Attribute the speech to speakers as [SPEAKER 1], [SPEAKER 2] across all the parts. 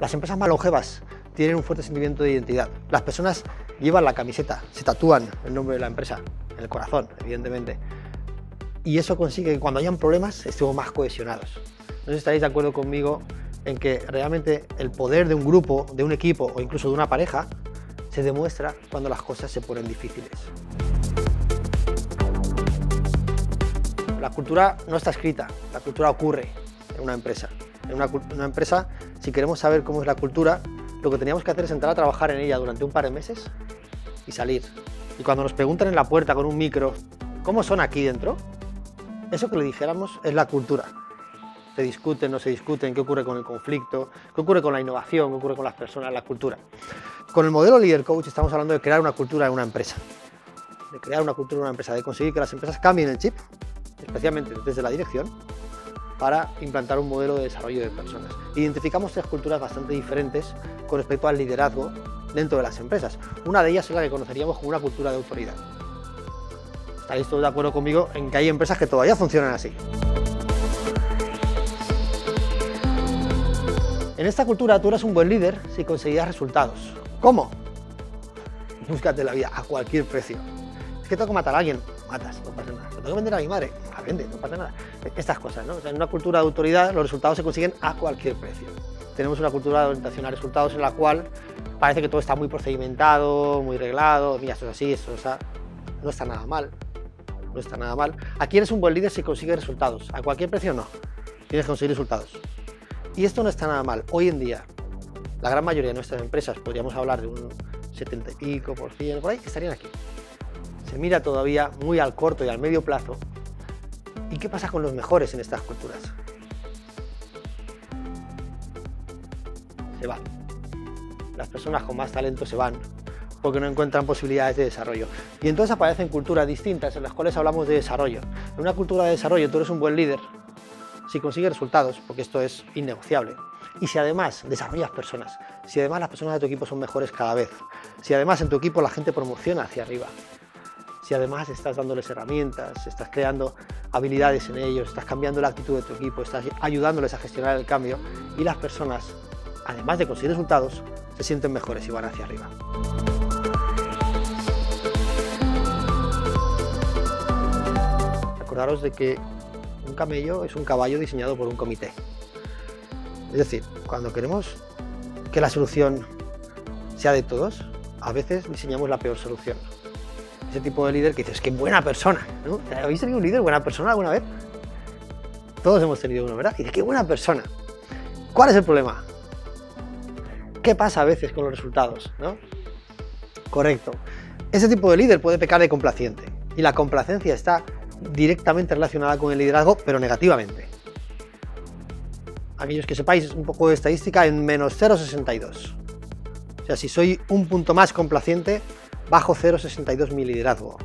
[SPEAKER 1] Las empresas más longevas tienen un fuerte sentimiento de identidad. Las personas llevan la camiseta, se tatúan el nombre de la empresa en el corazón, evidentemente. Y eso consigue que cuando hayan problemas estemos más cohesionados. No sé estaréis de acuerdo conmigo en que realmente el poder de un grupo, de un equipo o incluso de una pareja se demuestra cuando las cosas se ponen difíciles. La cultura no está escrita, la cultura ocurre una empresa. En una, una, empresa, si queremos saber cómo es la cultura, lo que teníamos que hacer es entrar a trabajar en ella durante un par de meses y salir. Y cuando nos preguntan en la puerta con un micro, ¿cómo son aquí dentro? Eso que le dijéramos es la cultura. Se discuten, no se discuten, qué ocurre con el conflicto, qué ocurre con la innovación, qué ocurre con las personas, la cultura. Con el modelo Leader Coach estamos hablando de crear una cultura en una empresa. De crear una cultura en una empresa, de conseguir que las empresas cambien el chip, especialmente desde la dirección, para implantar un modelo de desarrollo de personas. Identificamos tres culturas bastante diferentes con respecto al liderazgo dentro de las empresas. Una de ellas es la que conoceríamos como una cultura de autoridad. ¿Estáis todos de acuerdo conmigo en que hay empresas que todavía funcionan así? En esta cultura tú eres un buen líder si conseguías resultados. ¿Cómo? Búscate la vida a cualquier precio. Es que tengo que matar a alguien, matas, no pasa nada. tengo que vender a mi madre, la vende, no pasa nada. Estas cosas, ¿no? en una cultura de autoridad los resultados se consiguen a cualquier precio. Tenemos una cultura de orientación a resultados en la cual parece que todo está muy procedimentado, muy reglado, mira, esto es así, esto es así. No está nada mal, no está nada mal. Aquí eres un buen líder si consigues resultados. A cualquier precio no, tienes que conseguir resultados. Y esto no está nada mal. Hoy en día, la gran mayoría de nuestras empresas, podríamos hablar de un 70 y pico por cien, por ahí, estarían aquí. Se mira todavía muy al corto y al medio plazo. ¿Y qué pasa con los mejores en estas culturas? Se van. Las personas con más talento se van porque no encuentran posibilidades de desarrollo. Y entonces aparecen culturas distintas en las cuales hablamos de desarrollo. En una cultura de desarrollo tú eres un buen líder si consigues resultados, porque esto es innegociable. Y si además desarrollas personas, si además las personas de tu equipo son mejores cada vez, si además en tu equipo la gente promociona hacia arriba, si además estás dándoles herramientas, estás creando habilidades en ellos, estás cambiando la actitud de tu equipo, estás ayudándoles a gestionar el cambio y las personas, además de conseguir resultados, se sienten mejores y van hacia arriba. Acordaros de que un camello es un caballo diseñado por un comité. Es decir, cuando queremos que la solución sea de todos, a veces diseñamos la peor solución. Ese tipo de líder que dices, qué buena persona, ¿no? ¿Habéis tenido un líder buena persona alguna vez? Todos hemos tenido uno, ¿verdad? Y dices, qué buena persona. ¿Cuál es el problema? ¿Qué pasa a veces con los resultados? ¿no? Correcto. Ese tipo de líder puede pecar de complaciente. Y la complacencia está directamente relacionada con el liderazgo, pero negativamente. Aquellos que sepáis un poco de estadística, en menos 0,62. O sea, si soy un punto más complaciente, bajo 0,62 mi liderazgo.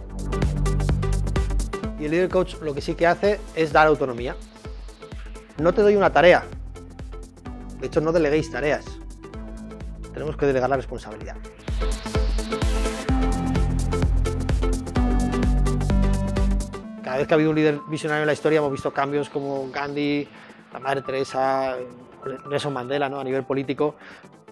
[SPEAKER 1] Y el líder coach lo que sí que hace es dar autonomía. No te doy una tarea. De hecho, no deleguéis tareas. Tenemos que delegar la responsabilidad. cada vez que ha habido un líder visionario en la historia hemos visto cambios como Gandhi, la Madre Teresa, Nelson Mandela ¿no? a nivel político,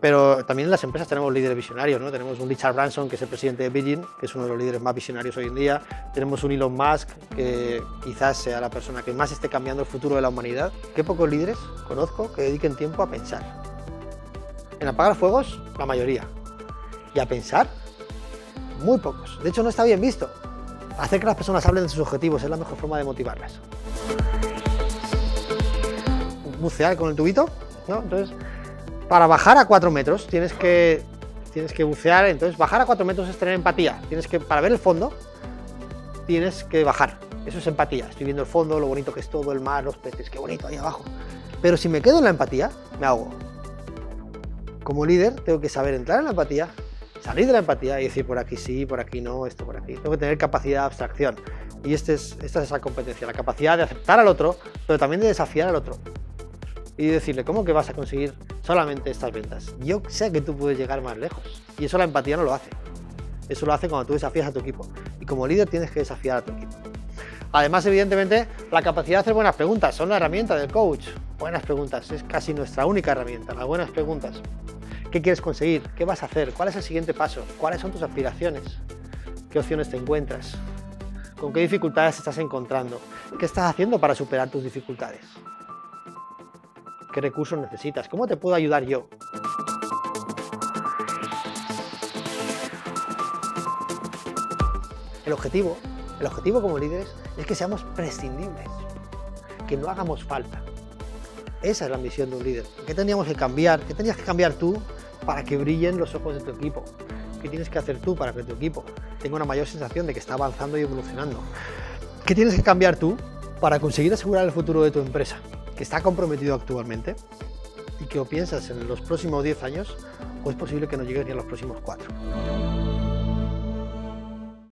[SPEAKER 1] pero también en las empresas tenemos líderes visionarios, ¿no? tenemos un Richard Branson que es el presidente de Beijing, que es uno de los líderes más visionarios hoy en día, tenemos un Elon Musk que quizás sea la persona que más esté cambiando el futuro de la humanidad. Qué pocos líderes conozco que dediquen tiempo a pensar. En apagar fuegos, la mayoría. Y a pensar, muy pocos. De hecho, no está bien visto hacer que las personas hablen de sus objetivos es la mejor forma de motivarlas. Bucear con el tubito, ¿no? Entonces, para bajar a 4 metros tienes que, tienes que bucear, entonces bajar a 4 metros es tener empatía. Tienes que, para ver el fondo, tienes que bajar. Eso es empatía. Estoy viendo el fondo, lo bonito que es todo, el mar, los peces, qué bonito ahí abajo. Pero si me quedo en la empatía, me ahogo. Como líder, tengo que saber entrar en la empatía, salir de la empatía y decir por aquí sí, por aquí no, esto por aquí. Tengo que tener capacidad de abstracción. Y este es, esta es esa competencia, la capacidad de aceptar al otro, pero también de desafiar al otro. Y decirle, ¿cómo que vas a conseguir solamente estas ventas? Yo sé que tú puedes llegar más lejos. Y eso la empatía no lo hace. Eso lo hace cuando tú desafías a tu equipo. Y como líder tienes que desafiar a tu equipo. Además, evidentemente, la capacidad de hacer buenas preguntas son la herramienta del coach. Buenas preguntas, es casi nuestra única herramienta, las buenas preguntas. ¿Qué quieres conseguir? ¿Qué vas a hacer? ¿Cuál es el siguiente paso? ¿Cuáles son tus aspiraciones? ¿Qué opciones te encuentras? ¿Con qué dificultades estás encontrando? ¿Qué estás haciendo para superar tus dificultades? ¿Qué recursos necesitas? ¿Cómo te puedo ayudar yo? El objetivo, el objetivo como líderes es que seamos prescindibles, que no hagamos falta. Esa es la misión de un líder. ¿Qué teníamos que cambiar? ¿Qué tenías que cambiar tú para que brillen los ojos de tu equipo? ¿Qué tienes que hacer tú para que tu equipo tenga una mayor sensación de que está avanzando y evolucionando? ¿Qué tienes que cambiar tú para conseguir asegurar el futuro de tu empresa, está comprometido actualmente y que o piensas en los próximos 10 años o es posible que no llegues ni a los próximos 4?